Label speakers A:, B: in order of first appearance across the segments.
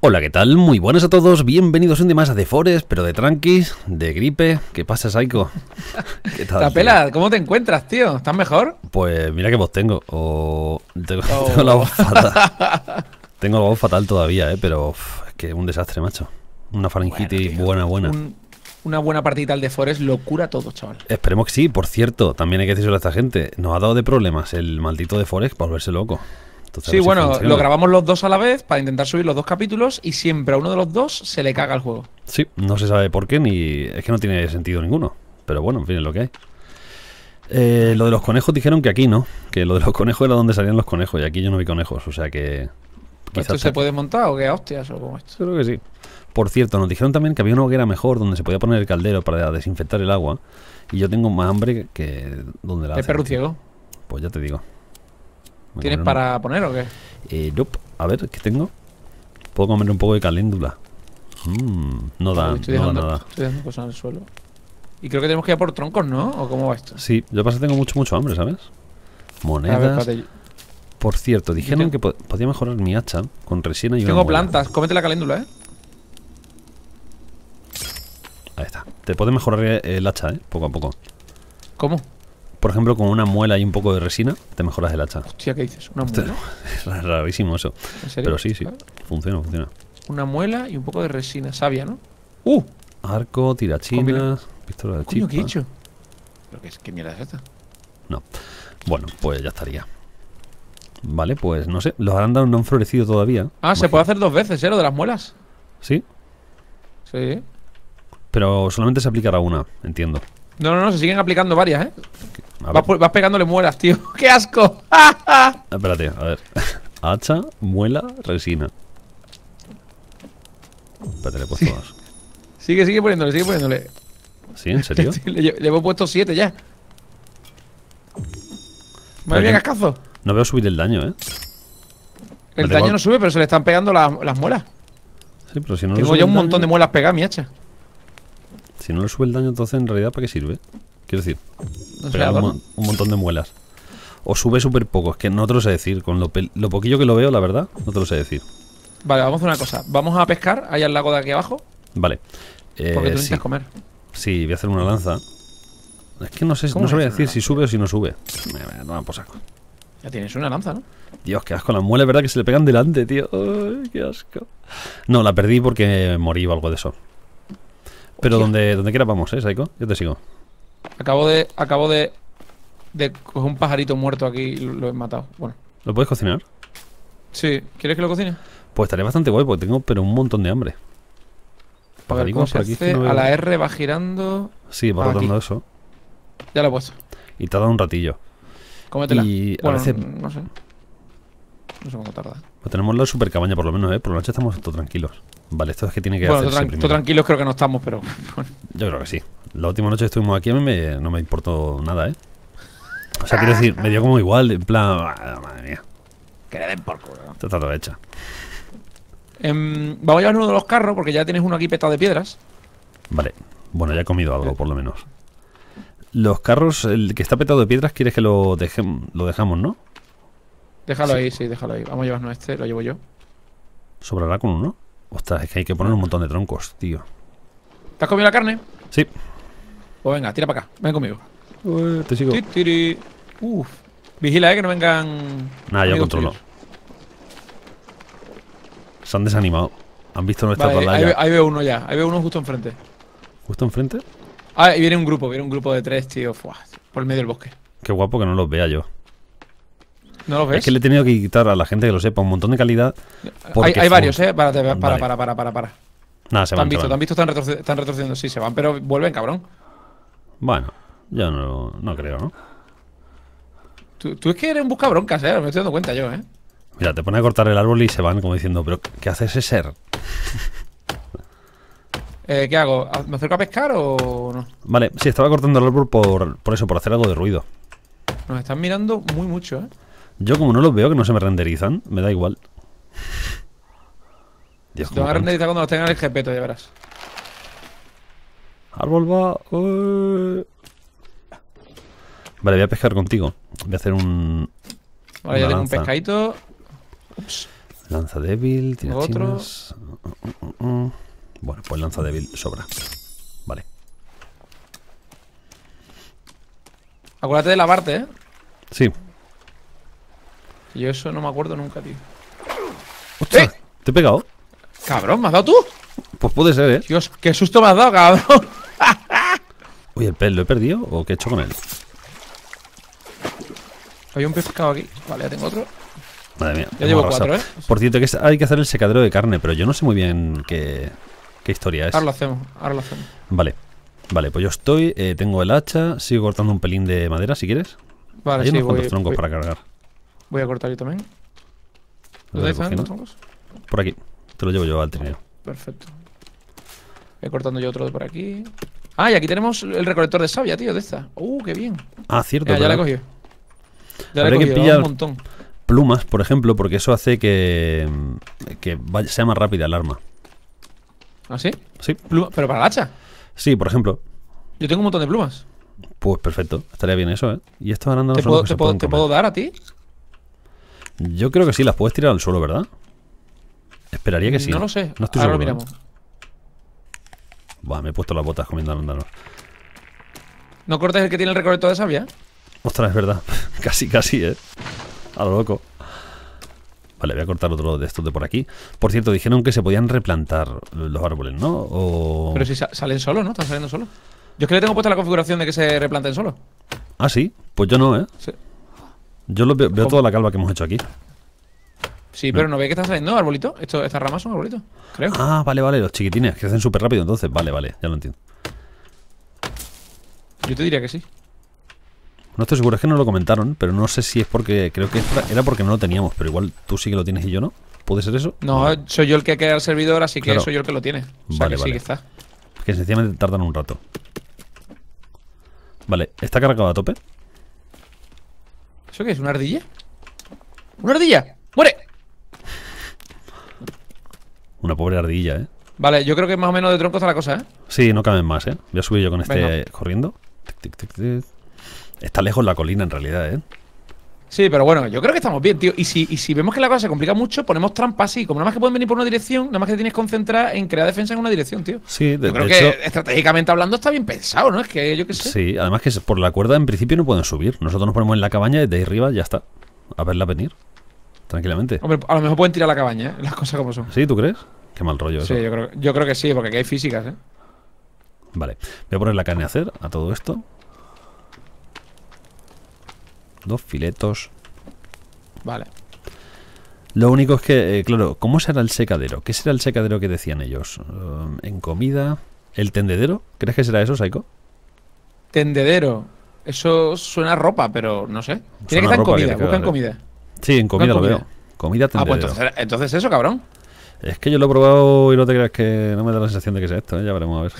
A: Hola, ¿qué tal? Muy buenas a todos, bienvenidos un día más a The Forest, pero de tranquis, de gripe. ¿Qué pasa, Saiko?
B: ¿Qué tal? Tapela, ¿cómo te encuentras, tío? ¿Estás mejor?
A: Pues mira qué voz tengo. O... Tengo, oh. la voz fatal. tengo la voz fatal todavía, ¿eh? Pero es que un desastre, macho. Una faringitis buena, buena.
B: una buena partida al The Forest lo cura todo, chaval.
A: Esperemos que sí. Por cierto, también hay que decirlo a esta gente. Nos ha dado de problemas el maldito The Forest para volverse loco
B: sí, bueno, lo grabamos los dos a la vez para intentar subir los dos capítulos y siempre a uno de los dos se le caga el juego.
A: Sí, no se sabe por qué ni es que no tiene sentido ninguno. Pero bueno, en fin, es lo que hay. Eh, lo de los conejos dijeron que aquí no, que lo de los conejos era donde salían los conejos y aquí yo no vi conejos, o sea que...
B: ¿Esto se puede montar o qué hostias o como esto?
A: Creo que sí. Por cierto, nos dijeron también que había una hoguera mejor donde se podía poner el caldero para desinfectar el agua y yo tengo más hambre que donde la...
B: ¿El perro ciego?
A: Pues ya te digo.
B: ¿Tienes para poner o qué?
A: Eh, nope. A ver, ¿qué tengo? Puedo comer un poco de caléndula. Mm, no da, no da nada.
B: Estoy dejando cosas en el suelo. Y creo que tenemos que ir por troncos, ¿no? ¿O cómo va esto?
A: Sí, yo pasa tengo mucho, mucho hambre, ¿sabes? Monedas. por cierto, dijeron que podía mejorar mi hacha con resina y
B: Tengo plantas, cómete la caléndula, ¿eh?
A: Ahí está. Te puede mejorar el hacha, ¿eh? Poco a poco.
B: ¿Cómo?
A: Por ejemplo, con una muela y un poco de resina, te mejoras el hacha.
B: Hostia, ¿qué dices? ¿Una muela?
A: Es rarísimo eso. Pero sí, sí. Funciona, funciona.
B: Una muela y un poco de resina. Sabia, ¿no? ¡Uh!
A: Arco, tirachinas, pistola de chispa.
B: ¿qué he hecho? ¿Pero qué, qué mierda es esta?
A: No. Bueno, pues ya estaría. Vale, pues no sé. Los arándanos no han florecido todavía.
B: Ah, se puede hacer dos veces, ¿eh? Lo de las muelas.
A: ¿Sí?
B: Sí.
A: Pero solamente se aplicará una, entiendo.
B: No, no, no, se siguen aplicando varias, ¿eh? Vas, pegándole muelas, tío. ¡Qué asco!
A: Espérate, a ver. Hacha, muela, resina. Espérate, le he puesto más.
B: Sigue, sigue poniéndole, sigue poniéndole.
A: ¿Sí? ¿En serio?
B: le, hemos puesto siete ya. Madre mía, cascazo.
A: No veo subir el daño, ¿eh?
B: El daño no sube, pero se le están pegando las, muelas.
A: Sí, pero si no
B: Tengo ya un montón de muelas pegadas, mi hacha.
A: Si no le sube el daño, entonces en realidad ¿para qué sirve? Quiero decir, un, montón de muelas. O sube súper poco, es que no te lo sé decir. Con lo, poquillo que lo veo, la verdad, no te lo sé decir.
B: Vale, vamos a hacer una cosa. Vamos a pescar ahí al lago de aquí abajo.
A: Vale.
B: Eh, porque tú necesitas comer.
A: Sí, voy a hacer una lanza. Es que no sé, no sabría decir si sube o si no sube.
B: No, por saco. Ya tienes una lanza, ¿no?
A: Dios, qué asco. Las muelas, ¿verdad? Que se le pegan delante, tío. Ay, qué asco. No, la perdí porque morí o algo de eso. Pero donde, donde quiera vamos, ¿eh, Saiko? Yo te sigo.
B: Acabo de. Acabo de. De coger un pajarito muerto aquí y lo he matado. Bueno.
A: ¿Lo puedes cocinar?
B: Sí. ¿Quieres que lo cocine?
A: Pues estaría bastante guay porque tengo pero un montón de hambre.
B: Pajaricos por aquí. A la R va girando.
A: Sí, va rotando eso.
B: Ya lo he puesto.
A: Y tarda un ratillo.
B: Cómetela.
A: Y a veces.
B: No sé. No sé cuánto tarda.
A: Pues tenemos la super cabaña por lo menos, ¿eh? Por la noche estamos todos tranquilos. Vale, esto es que tiene que
B: bueno, hacerse primero. tranquilos creo que no estamos, pero...
A: Yo creo que sí. La última noche estuvimos aquí a mí me, no me importó nada, ¿eh? O sea, quiero decir, me dio como igual, en plan... Ah, madre mía.
B: Que le den por culo.
A: Está todo hecha.
B: Em, vamos a llevar uno de los carros porque ya tienes uno aquí petado de piedras.
A: Vale. Bueno, ya he comido algo, por lo menos. Los carros, el que está petado de piedras, quieres que lo, dejemos, lo dejamos, ¿no?
B: Déjalo ahí, sí, déjalo ahí. Vamos a llevarnos este, lo llevo yo.
A: ¿Sobrará con uno? Ostras, es que hay que poner un montón de troncos, tío.
B: ¿Te has comido la carne?
A: Sí.
B: Pues venga, tira para acá. Ven conmigo.
A: te sigo.
B: Uf. Vigila, eh, que no vengan.
A: Nada, yo controlo. Se han desanimado. Han visto nuestra vale,
B: ahí, ahí, veo uno ya. Ahí veo uno justo enfrente.
A: ¿Justo enfrente?
B: Ah, ahí viene un grupo. Viene un grupo de tres, tío. por el medio del bosque.
A: Qué guapo que no los vea yo.
B: ¿No lo ves?
A: Es que le he tenido que quitar a la gente que lo sepa un montón de calidad.
B: Hay, hay varios, ¿eh? Para, para, para, para, para, para.
A: Nada, se van.
B: han visto, te han visto, están, retrocediendo. Sí, se van, pero vuelven, cabrón.
A: Bueno, yo no, no creo, ¿no?
B: Tú, tú, es que eres un buscabroncas, ¿eh? Me estoy dando cuenta yo, ¿eh?
A: Mira, te pone a cortar el árbol y se van como diciendo, pero ¿qué hace ese ser?
B: eh, ¿Qué hago? ¿Me acerco a pescar o no?
A: Vale, sí, estaba cortando el árbol por, por eso, por hacer algo de ruido.
B: Nos están mirando muy mucho, ¿eh?
A: Yo como no los veo, que no se me renderizan, me da igual.
B: Dios, Te van a renderizar cuando los tengan el GP, ya verás.
A: Árbol va. Vale, voy a pescar contigo. Voy a hacer un.
B: Vale, ya tengo un pescadito. Ups.
A: Lanza débil, tiene Otro. Bueno, pues lanza débil sobra. Vale.
B: Acuérdate de lavarte, ¿eh?
A: Sí.
B: Yo eso no me acuerdo nunca, tío.
A: ¡Ostras! ¿Te he pegado?
B: Cabrón, ¿me has dado tú?
A: Pues puede ser, ¿eh?
B: Dios, qué susto me has dado, cabrón.
A: Uy, ¿el pez lo he perdido o qué he hecho con él?
B: Hay un pescado aquí. Vale, ya tengo otro.
A: Madre mía.
B: Ya llevo cuatro, ¿eh?
A: Por cierto, que hay que hacer el secadero de carne, pero yo no sé muy bien qué, qué historia es.
B: Ahora lo hacemos, ahora lo hacemos.
A: Vale. Vale, pues yo estoy, eh, tengo el hacha, sigo cortando un pelín de madera si quieres.
B: Vale,
A: Hay
B: sí,
A: unos cuantos troncos para cargar.
B: Voy a cortar yo también. ¿Dónde están los troncos?
A: Por aquí. Te lo llevo yo al trineo.
B: Perfecto. Voy cortando yo otro de por aquí. Ah, y aquí tenemos el recolector de savia, tío, de esta. Uh, qué bien.
A: Ah, cierto.
B: ya la he cogido. Ya la he cogido, que pillar un montón.
A: plumas, por ejemplo, porque eso hace que, que sea más rápida el arma.
B: ¿Ah, sí?
A: Sí.
B: ¿Pero para el hacha?
A: Sí, por ejemplo.
B: Yo tengo un montón de plumas.
A: Pues perfecto, estaría bien eso, ¿eh? Y arándanos
B: ¿Te, puedo, te, puedo, ¿te puedo dar a ti?
A: Yo creo que sí, las puedes tirar al suelo, ¿verdad? Esperaría que sí.
B: No lo sé.
A: No estoy
B: Ahora
A: seguro,
B: lo miramos.
A: Buah, me he puesto las botas comiendo arándanos.
B: ¿No cortes el que tiene el recolector de savia?
A: Ostras, es verdad. casi, casi, ¿eh? A lo loco. Vale, voy a cortar otro de estos de por aquí. Por cierto, dijeron que se podían replantar los árboles, ¿no?
B: Pero si salen solos, ¿no? Están saliendo solos. Yo es que le tengo puesta la configuración de que se replanten solos.
A: Ah, sí. Pues yo no, ¿eh? Sí. Yo lo veo, toda la calva que hemos hecho aquí.
B: Sí, pero no ve que están saliendo arbolitos. Esto, estas ramas son arbolitos, creo.
A: Ah, vale, vale, los chiquitines, que hacen súper rápido entonces. Vale, vale, ya lo entiendo.
B: Yo te diría que sí.
A: No estoy seguro, es que no lo comentaron, pero no sé si es porque. Creo que era porque no lo teníamos, pero igual tú sí que lo tienes y yo no. ¿Puede ser eso?
B: No, soy yo el que queda el servidor, así que soy yo el que lo tiene. O sea vale, que sí que está.
A: Que sencillamente tardan un rato. Vale, ¿está cargado a tope?
B: ¿Eso qué es? ¿Una ardilla? ¡Una ardilla! ¡Muere!
A: Una pobre ardilla, ¿eh?
B: Vale, yo creo que más o menos de tronco está la cosa, ¿eh?
A: Sí, no caben más, ¿eh? Voy a subir yo con este corriendo. Está lejos la colina en realidad, ¿eh?
B: Sí, pero bueno, yo creo que estamos bien, tío. Y si, y si vemos que la cosa se complica mucho, ponemos trampas así. Como nada más que pueden venir por una dirección, nada más que te tienes que concentrar en crear defensa en una dirección, tío.
A: Sí,
B: de, yo creo que estratégicamente hablando está bien pensado, ¿no? Es que yo qué sé.
A: Sí, además que por la cuerda en principio no pueden subir. Nosotros nos ponemos en la cabaña y desde ahí arriba ya está. A verla venir. Tranquilamente.
B: Hombre, a lo mejor pueden tirar la cabaña, ¿eh? Las cosas como son.
A: ¿Sí? ¿Tú crees? Qué mal rollo eso.
B: Sí, yo creo, yo creo que sí, porque aquí hay físicas, ¿eh?
A: Vale. Voy a poner la carne a hacer a todo esto. Dos filetos.
B: Vale.
A: Lo único es que, eh, claro, ¿cómo será el secadero? ¿Qué será el secadero que decían ellos? Um, ¿En comida? ¿El tendedero? ¿Crees que será eso, Saiko?
B: Tendedero. Eso suena a ropa, pero no sé. Tiene que estar en comida. Busca en comida.
A: Sí, en comida lo veo. Comida tendedero.
B: Ah, pues entonces, entonces, eso, cabrón.
A: Es que yo lo he probado y no te creas que no me da la sensación de que sea esto, ¿eh? ya veremos a ver.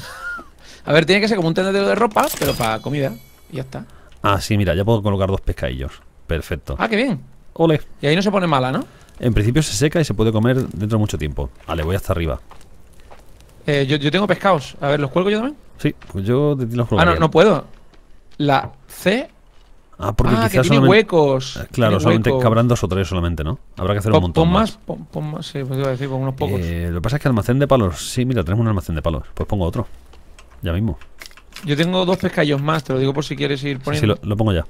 B: a ver, tiene que ser como un tendedero de ropa, pero para comida. Y ya está.
A: Ah, sí, mira, ya puedo colocar dos pescadillos. Perfecto.
B: Ah, qué bien.
A: Ole.
B: Y ahí no se pone mala, ¿no?
A: En principio se seca y se puede comer dentro de mucho tiempo. Vale, voy hasta arriba.
B: Eh, yo, tengo pescados. A ver, ¿los cuelgo yo también?
A: Sí, pues yo los
B: cuelgo. Ah, no, no puedo. La C.
A: Ah, porque
B: ah,
A: quizás
B: que tiene huecos.
A: Eh, claro, solamente cabrán dos o tres solamente, ¿no? Habrá que hacer un montón
B: pon
A: más.
B: Pon, más, sí, pues iba a decir, pon unos pocos.
A: Eh, lo que pasa es que almacén de palos. Sí, mira, tenemos un almacén de palos. Pues pongo otro. Ya mismo.
B: Yo tengo dos pescadillos más, te lo digo por si quieres ir poniendo.
A: Sí, lo, pongo ya.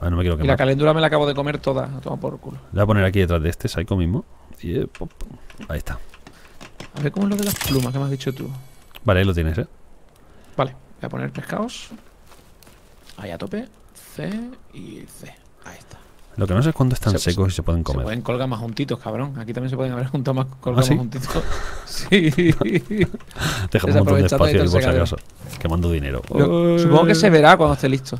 A: Ah, no me quiero quemar.
B: Y la calentura me la acabo de comer toda, a tomar por culo.
A: La voy a poner aquí detrás de este Psycho mismo. Y, eh, ahí está.
B: A ver cómo es lo de las plumas que me has dicho tú.
A: Vale, ahí lo tienes, ¿eh?
B: Vale, voy a poner pescados. Ahí a tope. C y C. Ahí está.
A: Lo que no sé es cuándo están secos y se pueden comer. Se
B: pueden colgar más juntitos, cabrón. Aquí también se pueden haber juntado más colgados ¿Ah, más juntitos. sí.
A: Dejamos un montón de espacio por si acaso. Quemando dinero.
B: supongo que se verá cuando esté listo.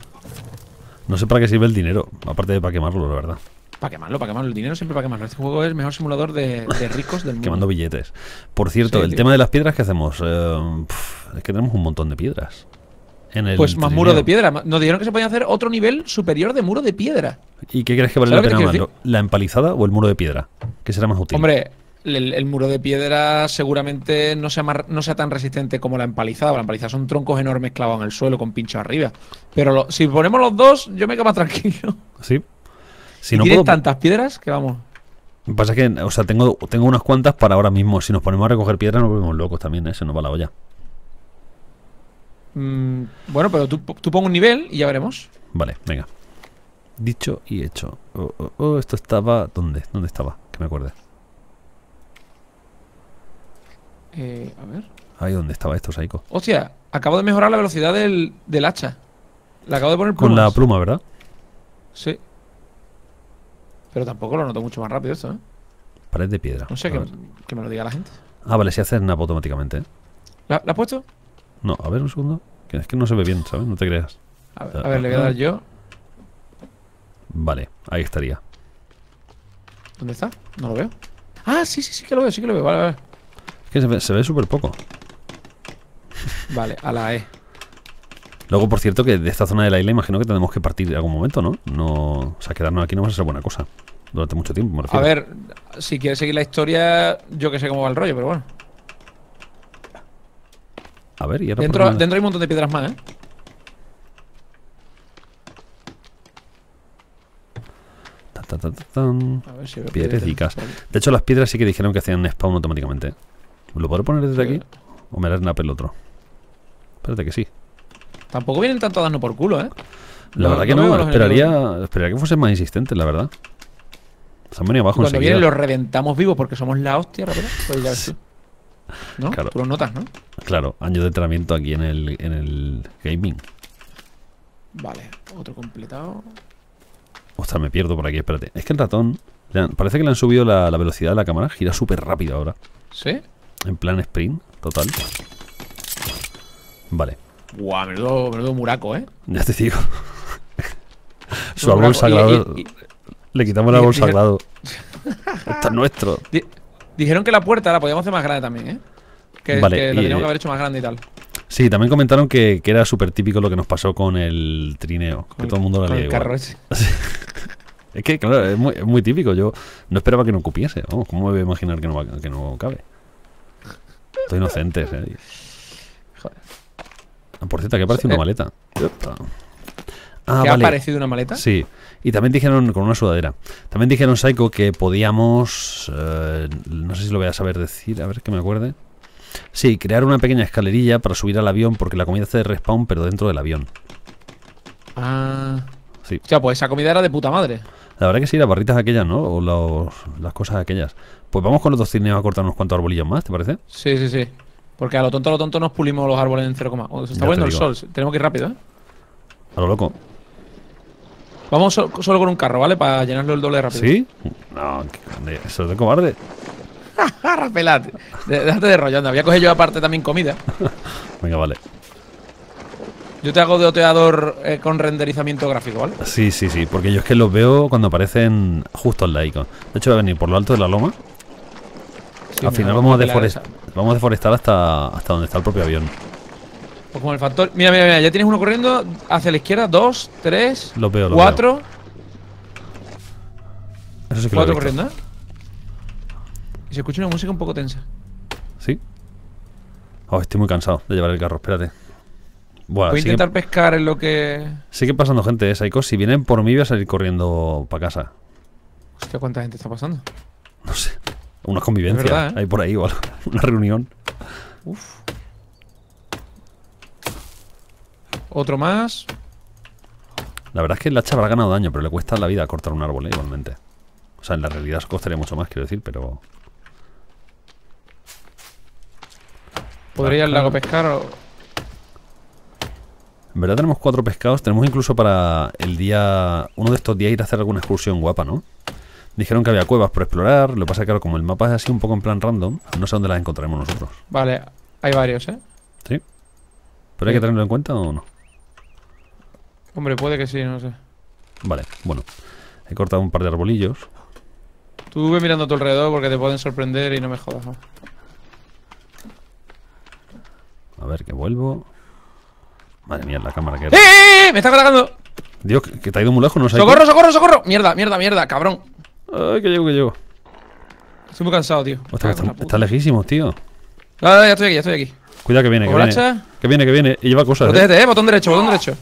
A: No sé para qué sirve el dinero, aparte de para quemarlo, la verdad.
B: Para quemarlo, para quemarlo. El dinero siempre para quemarlo. Este juego es el mejor simulador de, ricos del mundo.
A: Quemando billetes. Por cierto, el tema de las piedras, ¿qué hacemos? Eh, es que tenemos un montón de piedras.
B: Pues más muro de piedra. Nos dijeron que se podía hacer otro nivel superior de muro de piedra.
A: ¿Y qué crees que vale la pena más? ¿La empalizada o el muro de piedra? ¿Qué será más útil?
B: Hombre, el, muro de piedra seguramente no sea, no sea tan resistente como la empalizada. La empalizada son troncos enormes clavados en el suelo con pincho arriba. Pero si ponemos los dos, yo me quedo más tranquilo.
A: Sí.
B: Si no tantas piedras que vamos.
A: Lo que pasa es que, o sea, tengo, tengo unas cuantas para ahora mismo. Si nos ponemos a recoger piedras nos volvemos locos también, ¿eh? Se nos va la olla.
B: Mm, bueno, pero tú, tú pon un nivel y ya veremos.
A: Vale, venga. Dicho y hecho. Oh, oh, oh, esto estaba... ¿Dónde? ¿Dónde estaba? Que me acuerde.
B: Eh, a ver.
A: Ahí, ¿dónde estaba esto, Saiko?
B: Hostia, acabo de mejorar la velocidad del, del hacha. La acabo de poner
A: Con
B: plumas.
A: la pluma, ¿verdad?
B: Sí. Pero tampoco lo noto mucho más rápido esto, ¿eh?
A: Pared de piedra.
B: No sé, que, me lo diga la gente.
A: Ah, vale, si hace snap automáticamente, ¿eh?
B: ¿La, la has puesto?
A: No, a ver un segundo. Que es que no se ve bien, ¿sabes? No te creas.
B: A ver, a ver, le voy a dar yo.
A: Vale, ahí estaría.
B: ¿Dónde está? No lo veo. Ah, sí, sí, sí que lo veo, sí que lo veo. Vale, vale.
A: Es que se ve, se ve súper poco.
B: Vale, a la E.
A: Luego, por cierto, que de esta zona de la isla imagino que tenemos que partir en algún momento, ¿no? No, o sea, quedarnos aquí no va a ser buena cosa. Durante mucho tiempo, me
B: A
A: refiero.
B: ver, si quieres seguir la historia, yo que sé cómo va el rollo, pero bueno.
A: A ver, y ahora
B: Dentro, dentro hay un montón de piedras más, ¿eh?
A: Ta.
B: A ver si
A: Piedrecicas. De hecho, las piedras sí que dijeron que hacían spawn automáticamente. ¿Lo podré poner desde aquí? ¿O me hará snap el otro? Espérate que sí.
B: Tampoco vienen tanto a darnos por culo, ¿eh?
A: La
B: No-
A: verdad que
B: no
A: esperaría, esperaría que fuesen más insistentes, la verdad. Se han venido abajo
B: Cuando
A: enseguida.
B: vienen los reventamos vivos porque somos la hostia, rápido. Pues ya ves tú. ¿No?
A: Claro.
B: Tú lo notas, ¿no?
A: Claro, años de entrenamiento aquí en el, en el gaming.
B: Vale, otro completado.
A: Ostras, me pierdo por aquí, espérate. Es que el ratón, parece que le han subido la, la velocidad de la cámara, gira súper rápido ahora.
B: ¿Sí?
A: En plan sprint, total. Vale,
B: Guau, menudo, menudo muraco, ¿eh?
A: ya te digo. Su árbol.
B: Y-
A: sagrado.
B: y- y-
A: Le quitamos el árbol sagrado. Esto es nuestro.
B: Di- dijeron que la puerta la podíamos hacer más grande también, ¿eh? Que,
A: Vale,
B: que la teníamos
A: eh,
B: que haber hecho más grande y tal.
A: Sí, también comentaron que, que era súper típico lo que nos pasó con el trineo. Que todo el mundo lo
B: ese.
A: Es que, claro, es muy, es muy típico. Yo no esperaba que no cupiese. Vamos, ¿cómo me voy a imaginar que no, va- que no cabe? Estoy inocente. ¿eh?
B: Joder.
A: Ah, Por cierto, que aparece una
B: Eh.
A: maleta. Ah,
B: ¿Qué ha
A: vale.
B: aparecido una maleta?
A: Sí. Y también dijeron, con una sudadera, también dijeron, Psycho, que podíamos, eh, no sé si lo voy a saber decir, a ver que me acuerde. Sí, crear una pequeña escalerilla para subir al avión porque la comida hace de respawn, pero dentro del avión.
B: Ah.
A: Sí.
B: O sea, pues esa comida era de puta madre.
A: La verdad que sí, las barritas aquellas, ¿no? O los- las cosas aquellas. Pues vamos con los dos trineos a cortar unos cuantos arbolillos más, ¿te parece?
B: Sí, sí, sí. Porque a lo tonto, a lo tonto nos pulimos los árboles en 0, oh, se está poniendo el sol. Tenemos que ir rápido, ¿eh?
A: A lo loco.
B: Vamos so- solo con un carro, ¿vale? Para llenarlo el doble de rápido.
A: ¿Sí? No, qué grande. eso es de cobarde.
B: ¡Ah, pelate! De- Déjate de rollo, anda. Voy a coger yo aparte también comida.
A: Venga, vale.
B: Yo te hago de oteador eh, con renderizamiento gráfico, ¿vale?
A: Sí, sí, sí, porque yo es que los veo cuando aparecen justo al icon. De hecho, voy a venir por lo alto de la loma.
B: Sí,
A: Al final
B: vamos
A: a,
B: a pelar
A: deforest- vamos a deforestar hasta, hasta donde está el propio avión.
B: Pues como el factor. Mira, mira, mira. Ya tienes uno corriendo hacia la izquierda. Dos, tres,
A: Lo veo, lo
B: cuatro.
A: Eso sí que
B: Cuatro corriendo, ¿eh? Y se escucha una música un poco tensa.
A: ¿Sí? Oh, estoy muy cansado de llevar el carro, espérate. Bueno,
B: Voy a intentar pescar en lo que.
A: sigue pasando gente, ¿eh, Psycho? Si vienen por mí voy a salir corriendo para casa.
B: Hostia, ¿cuánta gente está pasando?
A: No sé. Una convivencia.
B: Verdad, ¿eh?
A: Hay por ahí o algo. Una reunión.
B: Uf. Otro más.
A: La verdad es que el hacha habrá ganado daño, pero le cuesta la vida cortar un árbol, ¿eh? igualmente. O sea, en la realidad os costaría mucho más, quiero decir, pero...
B: Podría ir al lago pescar o.
A: En verdad tenemos cuatro pescados. Tenemos incluso para el día... Uno de estos días ir a hacer alguna excursión guapa, ¿no? Dijeron que había cuevas por explorar. Lo que pasa es que, claro, como el mapa es así un poco en plan random, no sé dónde las encontraremos nosotros.
B: Vale, hay varios, ¿eh?
A: ¿Sí? ¿Pero hay que tenerlo en cuenta o no?
B: Hombre, puede que sí, no sé.
A: Vale, bueno. He cortado un par de arbolillos.
B: Tú ve mirando a tu alrededor porque te pueden sorprender y no me jodas. ¿no?
A: A ver, que vuelvo. Madre mía, la cámara que...
B: ¡Eh, eh, eh! ¡Me está atacando!
A: Dios, que, te ha ido muy lejos, no sé.
B: ¡Socorro, socorro, socorro! Mierda, mierda, mierda, cabrón.
A: Ay, que llego, que llego.
B: Estoy muy cansado, tío.
A: Ostras,
B: puta.
A: están lejísimos, tío.
B: Ah, ya estoy aquí, ya estoy aquí.
A: Cuidado que viene, que
B: ¿Con
A: viene. Que viene, que viene. Y lleva cosas. ¿eh?
B: Protégete, eh, botón derecho, botón derecho.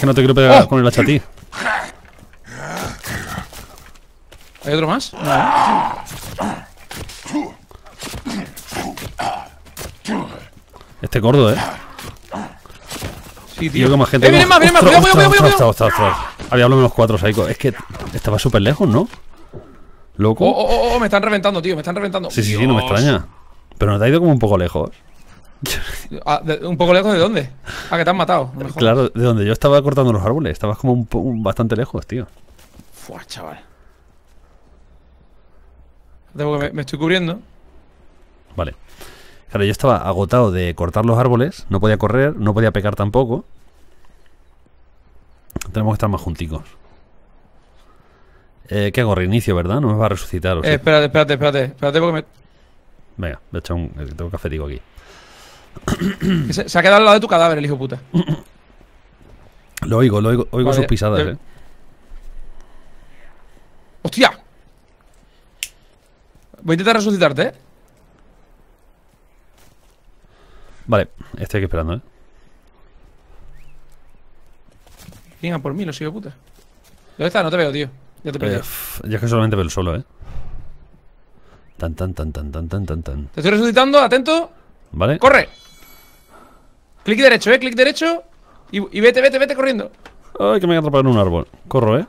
A: que no te quiero pegar
B: ¡Oh!
A: con el hacha a ti.
B: ¿Hay otro más? No.
A: Este gordo, ¿eh?
B: Sí, tío.
A: Yo más gente.
B: ¡Eh, viene más, viene más! ¡Cuidado, cuidado, cuidado!
A: ¡Ostras, ostras, Había hablado menos cuatro, Saiko. Es que estaba súper lejos, ¿no? Loco.
B: Oh, oh, oh, oh, me están reventando, tío. Me están reventando.
A: Sí, sí, sí, no me extraña. Pero nos ha ido como un poco lejos.
B: Ah, ¿Un poco lejos de dónde? Ah, que te han matado. no me.
A: Claro, de donde yo estaba cortando los árboles. Estabas como un, bastante lejos, tío.
B: Fua, chaval. Tengo que me, me estoy cubriendo.
A: Vale. Claro, yo estaba agotado de cortar los árboles. No podía correr, no podía pecar tampoco. Tenemos que estar más junticos. Eh, ¿Qué hago? Reinicio, ¿verdad? No me va a resucitar. ¿o sí?
B: Eh, espérate, espérate, espérate. Espérate porque me.
A: Venga, voy a echar un. eh, Tengo cafetico aquí.
B: Se, se ha quedado al lado de tu cadáver, el hijo puta.
A: Lo oigo, lo oigo, oigo
B: Vale,
A: sus pisadas,
B: eh.
A: eh.
B: ¡Hostia! Voy a intentar resucitarte, ¿eh?
A: Vale, estoy aquí esperando, eh.
B: Vengan por mí, los hijos de puta. ¿Dónde estás? No te veo, tío. Ya te
A: Eh,
B: perdí.
A: pff, yo es que solamente veo el solo, eh. Tan, tan, tan, tan, tan, tan, tan, tan.
B: Te estoy resucitando, atento.
A: ¿Vale?
B: ¡Corre! Clic derecho, eh, clic derecho. Y, y vete, vete, vete corriendo.
A: Ay, que me he atrapado en un árbol. Corro, eh.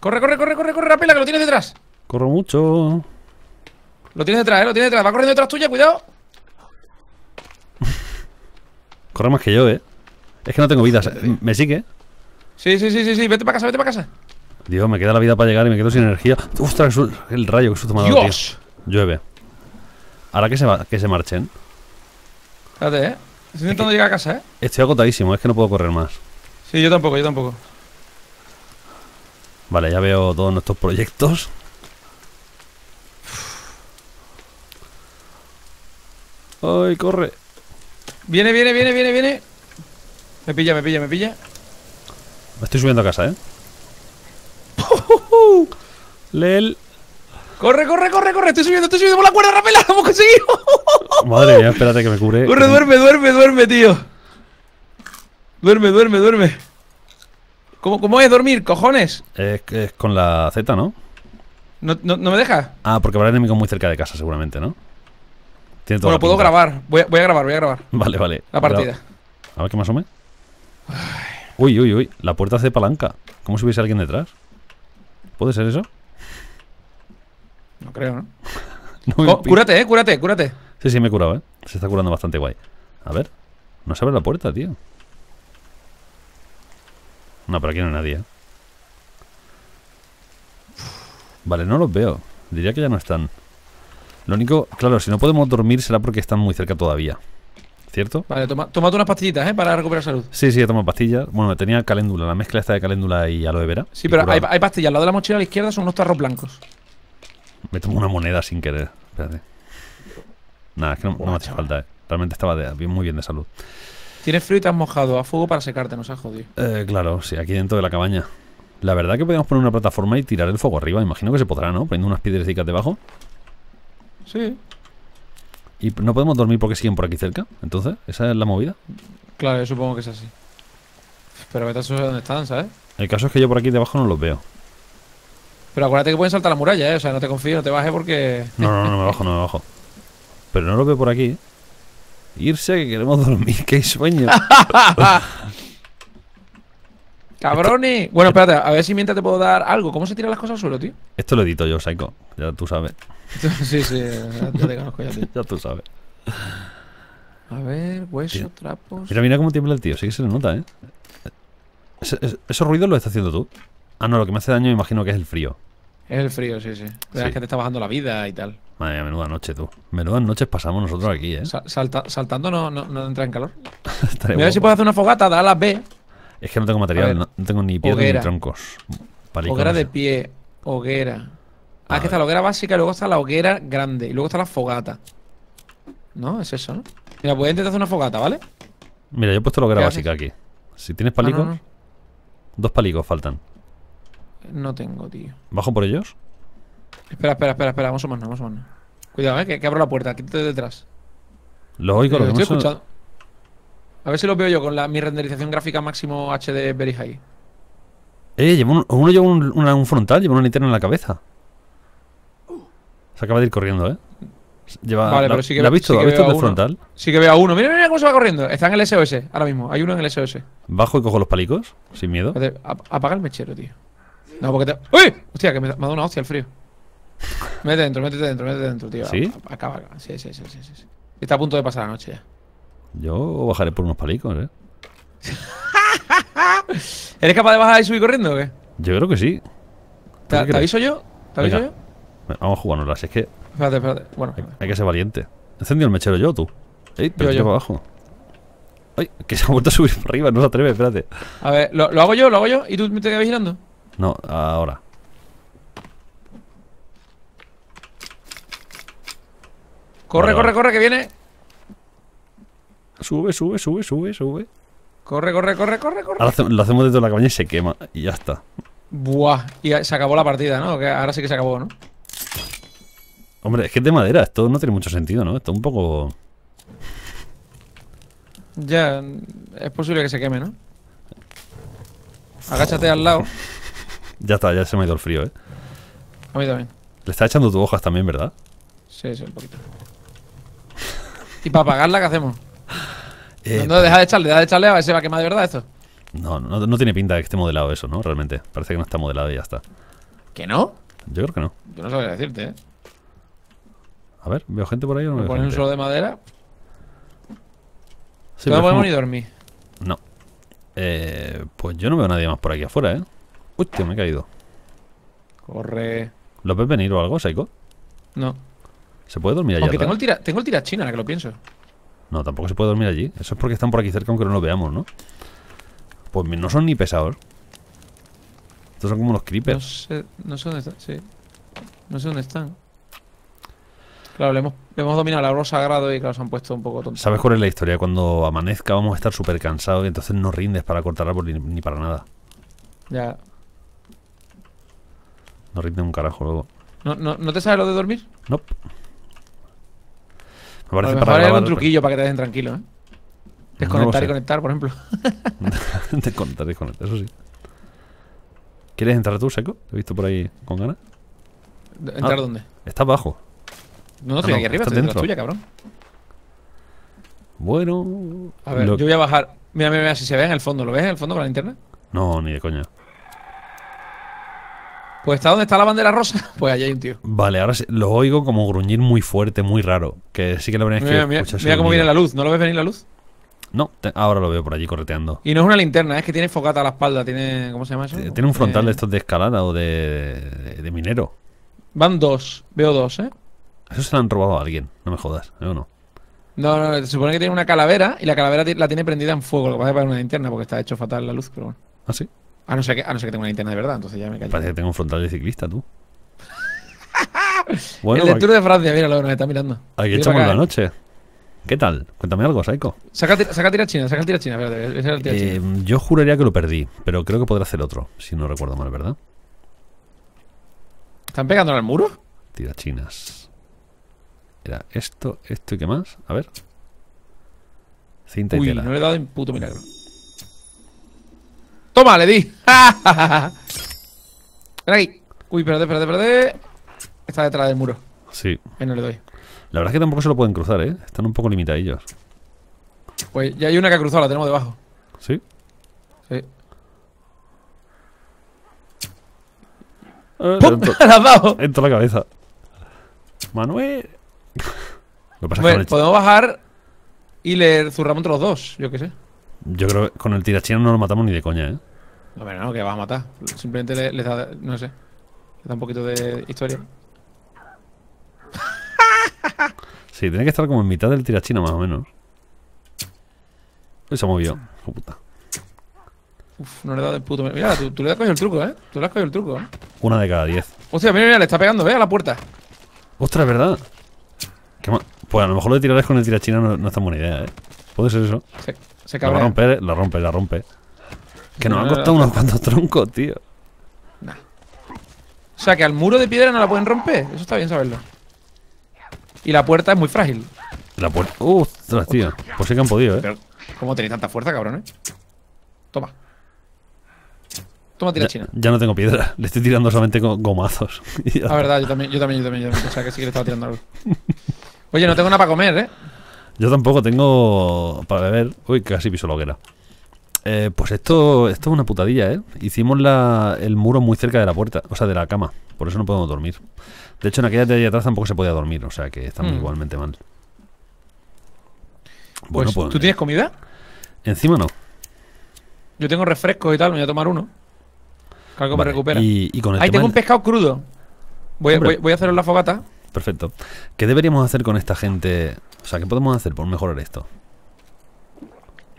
B: Corre, corre, corre, corre, corre, Rapela, que lo tienes detrás.
A: Corro mucho.
B: Lo tienes detrás, eh, lo tienes detrás. Va corriendo detrás tuya, cuidado.
A: Corre más que yo, eh. Es que no tengo vida. ¿Me- ¿Me sigue?
B: Sí, sí, sí, sí, sí. Vete para casa, vete para casa.
A: Dios, me queda la vida para llegar y me quedo sin energía. ¡Ostras! El rayo que susto me ha dado, tío.
B: ¡Dios!
A: Llueve. Ahora que se, va, que se marchen.
B: Espérate, eh. Estoy intentando llegar a casa, eh.
A: Estoy agotadísimo, es que no puedo correr más.
B: Sí, yo tampoco, yo tampoco.
A: Vale, ya veo todos nuestros proyectos. ¡Ay, corre!
B: Viene, viene, viene, viene, viene. Me pilla, me pilla, me pilla.
A: Me estoy subiendo a casa, ¿eh? Lel.
B: Corre, corre, corre, corre. Estoy subiendo, estoy subiendo por la cuerda, Rapela. ¡Lo hemos conseguido!
A: Madre mía, espérate que me cubre.
B: Corre, duerme, duerme, duerme, tío. Duerme, duerme, duerme. ¿Cómo, cómo es dormir, cojones?
A: Es, con la Z, ¿no?
B: ¿No, no, no me deja?
A: Ah, porque habrá enemigos muy cerca de casa, seguramente, ¿no? Tiene toda
B: Bueno, puedo
A: pinta.
B: grabar. Voy a, voy a grabar, voy a grabar.
A: Vale, vale.
B: La partida.
A: A ver qué me asome. Uy, uy, uy. La puerta hace palanca. ¿Cómo si hubiese alguien detrás? ¿Puede ser eso?
B: No creo, ¿no? Cúrate, eh, cúrate, cúrate.
A: Sí, sí, me he curado, ¿eh? Se está curando bastante guay. A ver. No se abre la puerta, tío. No, pero aquí no hay nadie, ¿eh? Vale, no los veo. Diría que ya no están. Lo único, claro, si no podemos dormir será porque están muy cerca todavía. ¿Cierto?
B: Vale, toma, tómate unas pastillitas, ¿eh? Para recuperar salud.
A: Sí, sí, he tomado pastillas. Bueno, me tenía caléndula, la mezcla esta de caléndula y aloe vera.
B: Sí, pero hay, hay pastillas. Al lado de la mochila a la izquierda son unos tarros blancos.
A: Me tomo una moneda sin querer. Espérate. Nada, es que no, no me hace falta, eh. Realmente estaba de- bien- muy bien de salud.
B: Tienes frío y te has mojado. A fuego para secarte, nos has jodido.
A: Eh, claro, sí, aquí dentro de la cabaña. La verdad que podemos poner una plataforma y tirar el fuego arriba. Imagino que se podrá, ¿no? Poniendo unas piedrecitas debajo.
B: Sí.
A: Y no podemos dormir porque siguen por aquí cerca. Entonces, esa es la movida.
B: Claro, yo supongo que es así. Pero vete a saber dónde están, ¿sabes?
A: El caso es que yo por aquí debajo no los veo.
B: Pero acuérdate que pueden saltar la muralla, ¿eh? O sea, no te confíes, no te bajes porque...
A: No, no, no, me bajo, no me bajo. Pero no los veo por aquí. Irse, que queremos dormir, que hay sueño.
B: ¡Cabrones! Bueno, espérate, a ver si mientras te puedo dar algo. ¿Cómo se tiran las cosas al suelo, tío?
A: Esto lo edito yo, Psycho. Ya tú sabes.
B: sí, sí, ya te conozco ya, tío.
A: Ya tú sabes.
B: A ver, hueso,
A: Tío.
B: trapos...
A: Mira, mira cómo tiembla el tío. Sí que se le nota, ¿eh? Ese- ese- esos ruidos los estás haciendo tú. Ah, no, lo que me hace daño imagino que es el frío.
B: Es el frío, sí, sí.
A: Sí.
B: que te está bajando la vida y tal.
A: Madre mía, menuda noche tú. Menudas noches pasamos nosotros aquí, ¿eh?
B: Sa- salta- saltando no, no, no entra en calor. Mira a ver si puedo hacer una fogata, da a las B.
A: Es que no tengo material, no, no tengo ni piedras ni troncos. Palicos,
B: Hoguera de pie, hoguera. Ah, es que está la hoguera básica y luego está la hoguera grande. Y luego está la fogata. ¿No? Es eso, ¿no? Mira, voy a intentar hacer una fogata, ¿vale?
A: Mira, yo he puesto la hoguera
B: ¿Qué
A: básica aquí. Si tienes
B: Ah, no,
A: palicos,
B: no.
A: dos palicos faltan.
B: No tengo, tío.
A: ¿Bajo por ellos?
B: Espera, espera, espera, espera. Vamos a sumarnos, vamos a sumarnos. Cuidado, eh, que, que abro la puerta. Quítate de detrás.
A: Los oigo,
B: Lo
A: lo
B: estoy escuchando. A ver si lo veo yo con la, mi renderización gráfica máximo HD Very High.
A: Eh, lleva un- uno lleva un, una- un frontal, lleva una linterna en la cabeza. Se acaba de ir corriendo, ¿eh? Lleva,
B: Vale,
A: la,
B: pero sí que
A: ¿la has visto?
B: sí
A: ¿Has
B: que
A: visto de
B: a uno.
A: frontal?
B: Sí que veo a uno. Mira, mira cómo se va corriendo. Está en el SOS ahora mismo. Hay uno en el SOS.
A: Bajo y cojo los palicos, sin miedo.
B: Apaga el mechero, tío. No, porque te. ¡Uy! Hostia, que me, me ha dado una hostia el frío. Métete dentro, métete dentro, métete dentro, tío.
A: ¿Sí?
B: Acaba, acaba. Sí, sí, sí, sí, sí. Está a punto de pasar la noche ya.
A: Yo bajaré por unos palicos, ¿eh?
B: ¿Eres capaz de bajar y subir corriendo o qué?
A: Yo creo que sí.
B: ¿Te, te aviso yo? ¿Te aviso
A: Venga.
B: yo?
A: Vamos a jugárnoslas. Es que
B: Espérate, espérate. Bueno,
A: hay, hay que ser valiente. ¿He encendido el mechero yo, tú? Ey, pero
B: Yo, yo.
A: para abajo. Ay, que se ha vuelto a subir para arriba, no se atreve, espérate.
B: a ver, ¿lo, lo hago yo? ¿Lo hago yo? ¿Y tú me te quedas vigilando?
A: No, ahora.
B: Corre,
A: Vale,
B: corre,
A: vale.
B: corre, que viene.
A: Sube, sube, sube, sube, sube.
B: Corre, corre, corre, corre, corre.
A: Ahora lo hacemos dentro de la cabaña y se quema. Y ya está.
B: Buah. Y se acabó la partida, ¿no? Que ahora sí que se acabó, ¿no?
A: Hombre, es que es de madera. Esto no tiene mucho sentido, ¿no? Esto es un poco...
B: Ya, es posible que se queme, ¿no? Agáchate al lado.
A: Ya está, ya se me ha ido el frío, ¿eh?
B: A mí también.
A: Le está echando tus hojas también, ¿verdad?
B: Sí, sí, un poquito. ¿Y para apagarla qué hacemos?
A: Eh,
B: no, deja de echarle, deja de echarle a ver si se va a quemar de verdad esto.
A: no, no, no tiene pinta de que esté modelado eso, ¿no? Realmente. Parece que no está modelado y ya está.
B: ¿Que no?
A: Yo creo que no.
B: Yo no sabía decirte, ¿eh?
A: A ver, ¿veo gente por ahí o no
B: Me
A: veo
B: pones un
A: gente?
B: suelo de madera.
A: Sí,
B: no podemos
A: como-
B: ni dormir.
A: No. Eh, pues yo no veo a nadie más por aquí afuera, ¿eh? Uy, tío, me he caído.
B: Corre.
A: ¿Lo ves venir o algo, Saiko?
B: No.
A: ¿Se puede dormir allí?
B: Aunque tengo el, tira, tengo el ahora que lo pienso.
A: No, tampoco se puede dormir allí. Eso es porque están por aquí cerca aunque no lo veamos, ¿no? Pues no son ni pesados. Estos son como los
B: No
A: creepers.
B: sé, no sé dónde están, sí. No sé dónde están. Claro, le hemos, le hemos dominado el árbol sagrado y claro, se han puesto un poco tontos.
A: ¿Sabes cuál es la historia? Cuando amanezca vamos a estar súper cansados y entonces no rindes para cortar árbol ni, ni para nada.
B: Ya.
A: No rinde un carajo luego.
B: ¿No, no, ¿No te sabes lo de dormir?
A: Nope. Me
B: A
A: parece para grabar...
B: truquillo para que te dejen tranquilo, ¿eh? Desconectar y conectar, por ejemplo.
A: Te contaré con eso sí. ¿Quieres entrar tú, Seco? Te he visto por ahí con ganas.
B: ¿Entrar
A: Ah.
B: dónde?
A: Está abajo.
B: No, no, estoy
A: no,
B: aquí arriba, estoy
A: dentro.
B: tuya, cabrón.
A: Bueno...
B: A ver,
A: lo-
B: yo voy a bajar. Mira, mira, mira, si se ve en el fondo. ¿Lo ves en el fondo con la linterna?
A: No, ni de coña.
B: Pues está donde está la bandera rosa. Pues allí hay un tío.
A: Vale, ahora sí- lo oigo como gruñir muy fuerte, muy raro. Que sí que primera vez que
B: Mira, cómo viene la luz. ¿No lo ves venir la luz?
A: No, te- ahora lo veo por allí correteando.
B: Y no es una linterna, es que tiene focata a la espalda. Tiene. ¿Cómo se llama eso?
A: Eh, Tiene un frontal
B: Eh,
A: de estos de escalada o de, de, de minero.
B: Van dos. Veo dos, ¿eh?
A: Eso se lo han robado a alguien, no me jodas, ¿eh o no?
B: No, no, se supone que tiene una calavera y la calavera la tiene prendida en fuego. Lo que pasa es que parece una linterna porque está hecho fatal la luz, pero bueno.
A: Ah, sí.
B: A no ser que, a no ser que tenga una linterna de verdad, entonces ya me callo.
A: Parece que tengo un frontal de ciclista, tú.
B: el
A: bueno,
B: del
A: aquí,
B: Tour de Francia, míralo, nos está mirando.
A: aquí echamos la
B: ¿eh?
A: noche. ¿Qué tal? Cuéntame algo, Saiko.
B: Saca, tira- saca tira china, saca el tira china, espérate, el tira
A: Eh,
B: china.
A: yo juraría que lo perdí, pero creo que podré hacer otro, si no recuerdo mal, ¿verdad?
B: ¿Están pegándole al muro?
A: Tirachinas. Era esto, esto y qué más. A ver. Cinta y tela.
B: no le he dado en puto milagro. ¡Toma, le di! Ven aquí. Uy, espérate, espérate, espérate. Está detrás del muro.
A: Sí.
B: Ahí no le doy.
A: La verdad es que tampoco se lo pueden cruzar, ¿eh? Están un poco limitadillos.
B: Pues ya hay una que ha cruzado, la tenemos debajo.
A: ¿Sí?
B: Sí.
A: Eh,
B: ¡Pum! ¡La has dado!
A: entro la cabeza. Manuel. Lo pasa
B: Bueno, podemos bajar y le zurramos entre los dos, yo qué sé.
A: Yo creo que con el tirachino no lo matamos ni de coña, ¿eh?
B: No, pero no, que va a matar. Simplemente le, da, no sé, le da un poquito de historia.
A: Sí, tiene que estar como en mitad del tirachino más o menos. Uy, se movió. De puta.
B: Uf, no le he dado de puto. Mira, tú, tú le has cogido el truco, ¿eh? Tú le has cogido el truco, ¿eh?
A: Una de cada diez.
B: Hostia, mira, mira, le está pegando, ve a la puerta.
A: Ostras, ¿verdad? Qué ma- Pues a lo mejor lo de tirar con el tirachino no, no es tan buena idea, ¿eh? Puede ser eso.
B: Se, se
A: La
B: cabrea.
A: romper, la rompe, la rompe. Que nos
B: No,
A: ha costado
B: no.
A: unos cuantos troncos, tío.
B: O sea, que al muro de piedra no la pueden romper. Eso está bien saberlo. Y la puerta es muy frágil.
A: La puerta. Ostras, tío. Pues sí que han podido, ¿eh?
B: Pero, ¿cómo tenéis tanta fuerza, cabrón, eh? Toma. Toma tira
A: Ya, ya no tengo piedra. Le estoy tirando solamente con gomazos.
B: La verdad, yo también, yo también, yo también, yo también. Pensaba que sí que le estaba tirando algo. Oye, no tengo nada para comer, ¿eh?
A: Yo tampoco tengo para beber. Uy, casi piso la hoguera. Eh, pues esto, esto es una putadilla, ¿eh? Hicimos la, el muro muy cerca de la puerta, o sea, de la cama. Por eso no podemos dormir. De hecho, en aquella de allá atrás tampoco se podía dormir, o sea que estamos
B: Hmm.
A: igualmente mal.
B: Pues,
A: Bueno, pues.
B: ¿Tú tienes comida?
A: Encima no.
B: Yo tengo refrescos y tal, me voy a tomar uno. Que algo
A: Vale,
B: me recupera.
A: Y, y con el
B: Ahí tengo un pescado crudo. Voy, voy, voy a hacerlo en la fogata.
A: Perfecto. ¿Qué deberíamos hacer con esta gente? O sea, ¿qué podemos hacer por mejorar esto?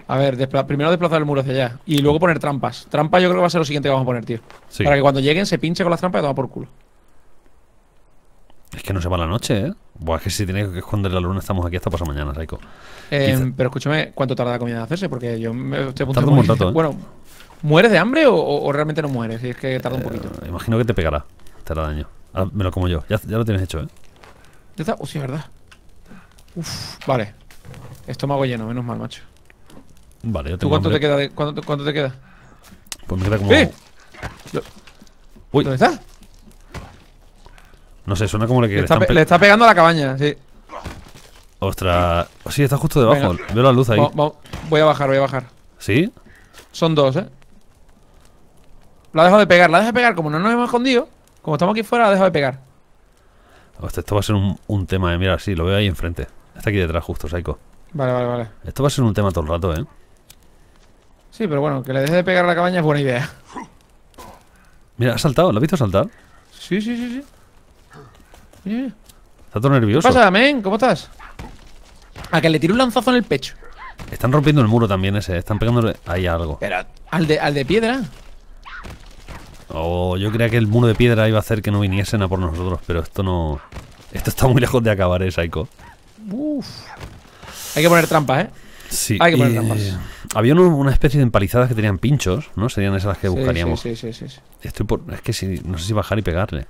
B: A ver, despla- primero desplazar el muro hacia allá. Y luego poner trampas. Trampas yo creo que va a ser lo siguiente que vamos a poner, tío.
A: Sí.
B: Para que cuando lleguen se pinche con las trampas y toma por culo.
A: Es que no se va la noche, ¿eh? Buah, es que si tiene que esconder la luna estamos aquí hasta pasado mañana.
B: Eh,
A: Quizá-
B: pero escúchame, ¿cuánto tarda la comida en hacerse? Porque yo me estoy
A: Tarda un rato, ¿eh?
B: Bueno, ¿mueres de hambre o, realmente no mueres? Si es que tarda un poquito.
A: Eh, imagino que te pegará. Te hará daño. Ahora me lo como yo. Ya, ya lo tienes hecho, ¿eh?
B: ¿Ya está? Uh, sí, es verdad. Uf, vale. Estómago lleno, menos mal, macho.
A: Vale, yo
B: ¿Tú
A: tengo
B: cuánto te queda? De, cuánto, te- cuánto te queda?
A: Pues me queda como...
B: ¡Eh! Lo-
A: Uy,
B: ¿Dónde está?
A: no sé, suena como que
B: Le
A: le
B: está, pe- le está pegando a la cabaña, sí.
A: Ostras. Oh, sí, está justo debajo.
B: Venga.
A: Veo la luz ahí.
B: Va- va- voy a bajar, voy a bajar.
A: ¿Sí?
B: Son dos, ¿eh? La ha dejado de pegar, la ha dejado de pegar. Como no nos hemos escondido, como estamos aquí fuera, la ha dejado de pegar.
A: Hostia, esto va a ser un, un tema, eh. Mira, sí, lo veo ahí enfrente. Está aquí detrás, justo, Saiko.
B: Vale, vale, vale.
A: Esto va a ser un tema todo el rato, ¿eh?
B: Sí, pero bueno, que le deje de pegar a la cabaña es buena idea.
A: Mira, ha saltado. ¿Lo has visto saltar?
B: Sí, sí, sí, sí.
A: Está todo
B: ¿Qué
A: nervioso.
B: pasa, men? ¿Cómo estás? A que le tire un lanzazo en el pecho.
A: Están rompiendo el muro también ese. Están pegándole ahí algo.
B: Pero al de, al de piedra.
A: O yo creía que el muro de piedra iba a hacer que no viniesen a por nosotros, pero esto no. Esto está muy lejos de acabar, ¿eh, Saiko?
B: Uf. Hay que poner trampas, ¿eh?
A: Sí.
B: Hay que poner trampas.
A: Había una especie de empalizadas que tenían pinchos, ¿no? Serían esas las que
B: Sí,
A: buscaríamos.
B: Sí, sí, sí, sí.
A: Estoy por. Es que si. No sé si bajar y pegarle.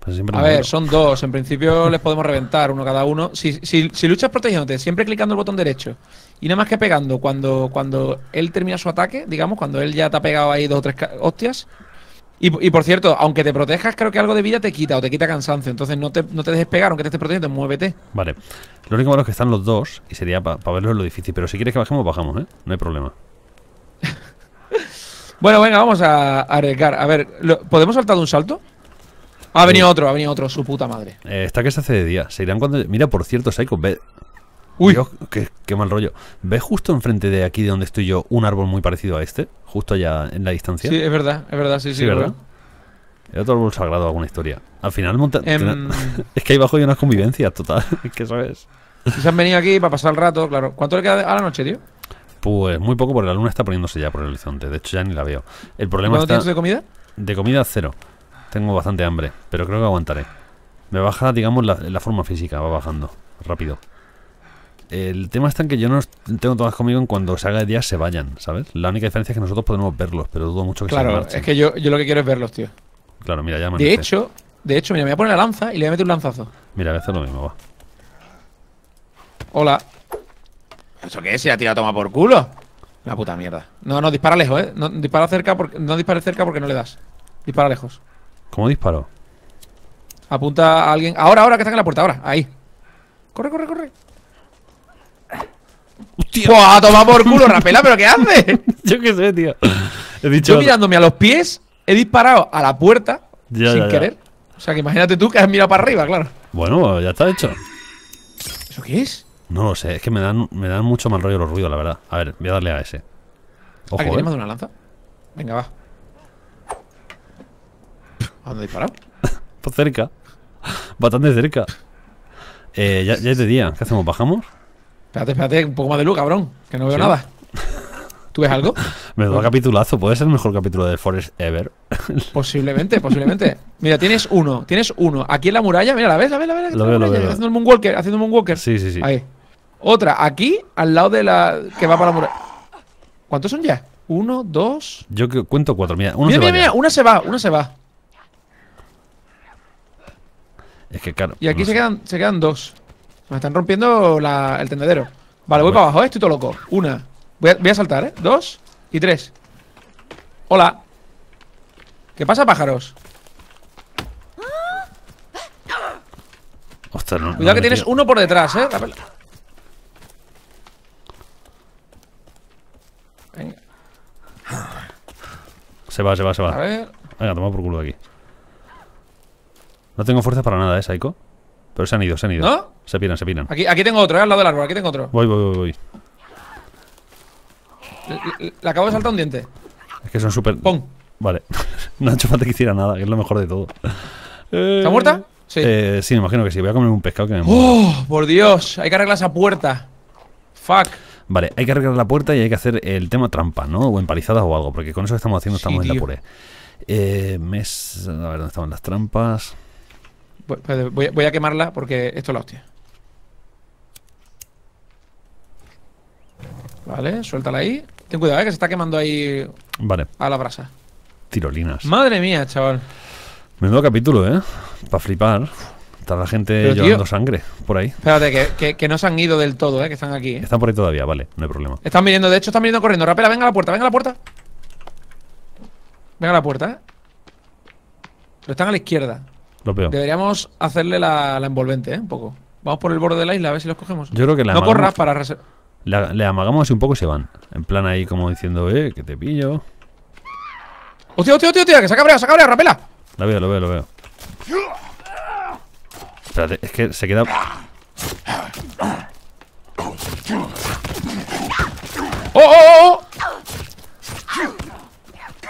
A: Pues siempre
B: A ver,
A: muero.
B: son dos. En principio les podemos reventar uno cada uno. Si, si, si luchas protegiéndote, siempre clicando el botón derecho y nada más que pegando cuando, cuando él termina su ataque, digamos, cuando él ya te ha pegado ahí dos o tres hostias. Y, y por cierto, aunque te protejas, creo que algo de vida te quita o te quita cansancio. Entonces no te, no te dejes pegar, aunque te estés protegiendo, muévete.
A: Vale. Lo único malo es que están los dos y sería para verlo es lo difícil. Pero si quieres que bajemos, bajamos, ¿eh? No hay problema.
B: Bueno, venga, vamos a, a arriesgar. A ver, ¿lo- ¿podemos saltar de un salto? Ha venido otro, ha venido otro, su puta madre.
A: Eh, está que se hace de día. Se irán cuando. Mira, por cierto, Saiko, ve.
B: Uy.
A: Dios, qué, qué mal rollo. ¿Ves justo enfrente de aquí de donde estoy yo un árbol muy parecido a este? Justo allá en la distancia.
B: Sí, es verdad, es verdad, sí, sí.
A: Sí, ¿verdad? Es otro árbol sagrado, alguna historia. Al final monta.
B: Em,
A: Es que ahí abajo hay unas convivencias, total. Es que sabes.
B: si se han venido aquí para pasar el rato, claro. ¿Cuánto le queda a la noche, tío?
A: Pues muy poco porque la luna está poniéndose ya por el horizonte. De hecho, ya ni la veo. El problema
B: ¿Cuánto
A: está.
B: tienes de comida?
A: De comida cero. Tengo bastante hambre, pero creo que aguantaré. Me baja, digamos, la, la forma física, va bajando rápido. El tema está en que yo no tengo todas conmigo en cuando se haga de día se vayan, ¿sabes? La única diferencia es que nosotros podemos verlos, pero dudo mucho que se
B: Claro,
A: marchen.
B: es que yo, yo lo que quiero es verlos, tío.
A: Claro, mira, ya
B: De
A: amanece.
B: hecho, de hecho, mira, me voy a poner la lanza y le voy a meter un lanzazo.
A: Mira, a veces lo mismo, va.
B: Hola. ¿Eso qué es? ¿Se ha tirado a tomar por culo? La puta mierda. No, no, dispara lejos, ¿eh? No dispara cerca porque, no dispares cerca porque no le das. Dispara lejos.
A: ¿Cómo disparo?
B: Apunta a alguien. Ahora, ahora que están en la puerta, ahora. Ahí. Corre, corre, corre.
A: ¡Hostia!
B: ¡Buah, toma por culo, Rapela! ¿Pero qué hace?
A: Yo qué sé, tío. He dicho.
B: Yo mirándome a los pies, he disparado a la puerta
A: Ya,
B: sin
A: ya, ya.
B: querer. O sea, que imagínate tú que has mirado para arriba, claro.
A: Bueno, ya está hecho.
B: ¿Eso qué es?
A: No lo sé, es que me dan, me dan mucho mal rollo los ruidos, la verdad. A ver, voy a darle a ese.
B: ¿A que
A: Ojo,
B: más
A: ¿eh?
B: de una lanza? Venga, va. ¿A dónde he disparado?
A: Pues cerca. Bastante cerca. Eh, ya, ya es de día. ¿Qué hacemos? ¿Bajamos?
B: Espérate, espérate, un poco más de luz, cabrón. Que no veo
A: Sí.
B: nada. ¿Tú ves algo?
A: Me da capitulazo. Puede ser el mejor capítulo de Forest ever.
B: Posiblemente, posiblemente. Mira, tienes uno, tienes uno. Aquí en la muralla, mira, ¿la ves? ¿La ves? ¿La ves?
A: Lo veo, lo veo.
B: Haciendo el moonwalker, haciendo un moonwalker.
A: Sí, sí, sí.
B: Ahí. Otra, aquí, al lado de la. que va para la muralla. ¿Cuántos son ya? Uno, dos.
A: Yo cuento cuatro. Mira, uno
B: mira,
A: se
B: mira,
A: va
B: mira, una se va, una se va.
A: Es que claro.
B: Y aquí
A: no
B: se
A: sé.
B: quedan, se quedan dos. Me están rompiendo la- el tendedero. Vale, voy
A: Bueno.
B: para abajo, ¿eh? estoy todo loco. Una. Voy a, voy a saltar, ¿eh? Dos y tres. Hola. ¿Qué pasa, pájaros?
A: Ostras, no,
B: Cuidado que tienes uno por detrás, ¿eh? Venga,
A: Se va, se va, se
B: a
A: va.
B: ver.
A: Venga, toma por culo de aquí. No tengo fuerza para nada, ¿eh, Saiko? Pero se han ido, se han ido.
B: ¿No?
A: Se piran, se piran.
B: Aquí, aquí tengo otro, ¿eh? Al lado del árbol, aquí tengo otro.
A: Voy, voy, voy, voy.
B: Le, le- le acabo de saltar un diente.
A: Es que son súper...
B: ¡Pum!
A: Vale. no ha hecho falta que hiciera nada, que es lo mejor de todo.
B: ¿Está muerta? Sí.
A: Eh, sí, me imagino que sí. Voy a comer un pescado que me muero.
B: ¡Oh! Por Dios, hay que arreglar esa puerta. Fuck.
A: Vale, hay que arreglar la puerta y hay que hacer el tema trampa, ¿no? O empalizadas o algo, porque con eso que estamos haciendo
B: Sí,
A: estamos en la puré. Eh, mes... A ver, ¿dónde estaban las trampas?
B: Voy, espérate, voy- a quemarla porque esto es la hostia. Vale, suéltala ahí. Ten cuidado, ¿eh? que se está quemando ahí
A: Vale,
B: a la brasa.
A: tirolinas.
B: Madre mía, chaval.
A: Menudo capítulo, ¿eh? Para flipar. Está la gente
B: Pero, tío-
A: llorando sangre por ahí.
B: Espérate, que, que- que no se han ido del todo, ¿eh? que están aquí. ¿eh?
A: Están por ahí todavía, vale, no hay problema.
B: Están viniendo, de hecho, están viniendo corriendo. Rapela, venga a la puerta, venga a la puerta. Venga a la puerta, ¿eh? Pero están a la izquierda.
A: Lo veo.
B: Deberíamos hacerle la, la envolvente, ¿eh? Un poco. Vamos por el borde de la isla a ver si los cogemos.
A: Yo creo que la
B: no corras para reservar.
A: le amagamos así un poco y se van. En plan ahí como diciendo, eh, que te pillo.
B: ¡Hostia, hostia, hostia, hostia! ¡Que se ha cabreado, se ha cabreado, rapela!
A: Lo veo, lo veo, lo veo. Espérate, es que se queda...
B: ¡Oh, oh, oh! oh!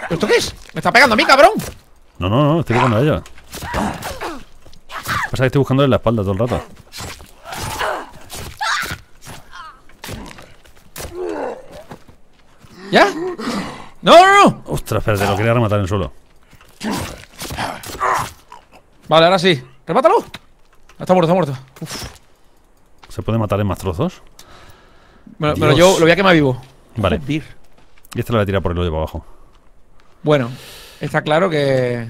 B: ¿Esto qué es? ¡Me está pegando a mí, cabrón!
A: No, no, no, estoy pegando a ella. Pasa que estoy buscándole la espalda todo el rato.
B: ¿Ya? ¡No, no, no!
A: Ostras, espérate, lo quería rematar en suelo.
B: Vale, ahora sí. ¡Remátalo! Está muerto, está muerto. Uf.
A: ¿Se puede matar en más trozos?
B: Lo- me lo, voy a quemar vivo.
A: Vale. Y este lo voy a tirar por el hoyo para abajo.
B: Bueno, está claro que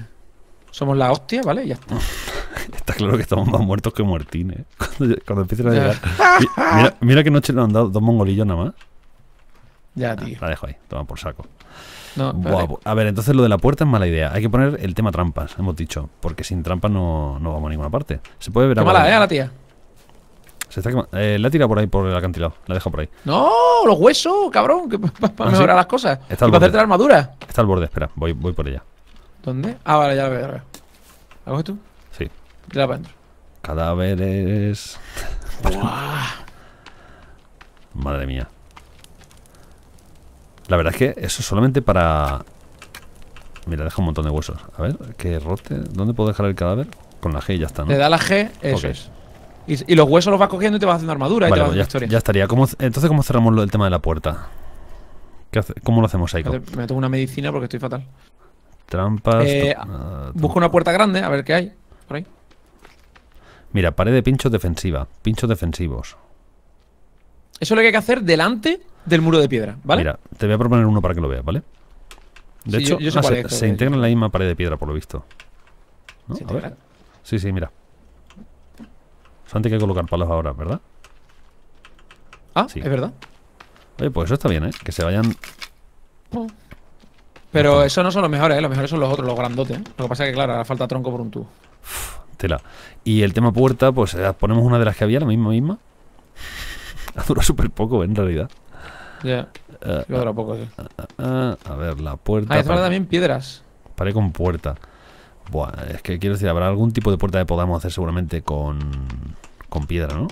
B: somos la hostia, ¿vale? Ya está.
A: Está claro que estamos más muertos que muertines. Cuando, cuando empiecen a llegar. Mi- Mira, mira que noche nos han dado dos mongolillos nada más.
B: Ya, tío.
A: La dejo ahí, toma por saco.
B: No,
A: Buah, a ver, entonces lo de la puerta es mala idea. Hay que poner el tema trampas, hemos dicho. Porque sin trampas no, no vamos a ninguna parte. Se puede ver agua-
B: ¿eh? A la tía.
A: Se está eh, la tira por ahí por el acantilado. La deja por ahí.
B: ¡No! ¡Los huesos, cabrón! Que para
A: ¿Ah, sí?
B: mejorar las cosas.
A: Está
B: y para hacerte la armadura.
A: Está al borde, espera, voy, voy por ella.
B: ¿Dónde? Ah, vale, ya la veo, ya la veo. ¿La coges tú?
A: Sí.
B: Para adentro.
A: Cadáveres. Madre mía. La verdad es que eso es solamente para. Mira, deja un montón de huesos. A ver, que rote. ¿Dónde puedo dejar el cadáver? Con la G y ya está, ¿no?
B: Le da la G, eso es. Y, y los huesos los vas cogiendo y te vas haciendo armadura y te vas
A: pues ya,
B: historia.
A: ya estaría. ¿Cómo- entonces, ¿cómo cerramos lo- el tema de la puerta? ¿Qué hace- ¿Cómo lo hacemos?
B: Espérate, Me tomo una medicina porque estoy fatal.
A: Trampas.
B: Eh,
A: ah,
B: Busco una puerta grande, a ver qué hay. Por ahí.
A: Mira, pared de pinchos defensiva. Pinchos defensivos.
B: Eso es lo que hay que hacer delante del muro de piedra, ¿vale?
A: Mira, te voy a proponer uno para que lo veas, ¿vale? De
B: Sí,
A: hecho,
B: yo- yo
A: ah, se,
B: que-
A: integra en la misma pared de piedra, por lo visto. ¿No? Sí, sí, mira. Hay que colocar palos ahora, ¿verdad?
B: Ah,
A: Sí.
B: es verdad.
A: Oye, pues eso está bien, ¿eh? Que se vayan.
B: Pero esos no son los mejores, ¿eh? Los mejores son los otros, los grandotes. ¿eh? Lo que pasa es que, claro, ahora falta tronco por un tubo.
A: Tela. Y el tema puerta, pues eh, ponemos una de las que había, la misma misma. Dura súper poco, en realidad.
B: Ya,
A: Eh,
B: sí, otro poco, sí.
A: ah, a ver, la puerta.
B: Ah, hace falta también piedras.
A: Pared con puerta. Buah, es que quiero decir, habrá algún tipo de puerta que podamos hacer seguramente con, con piedra, ¿no?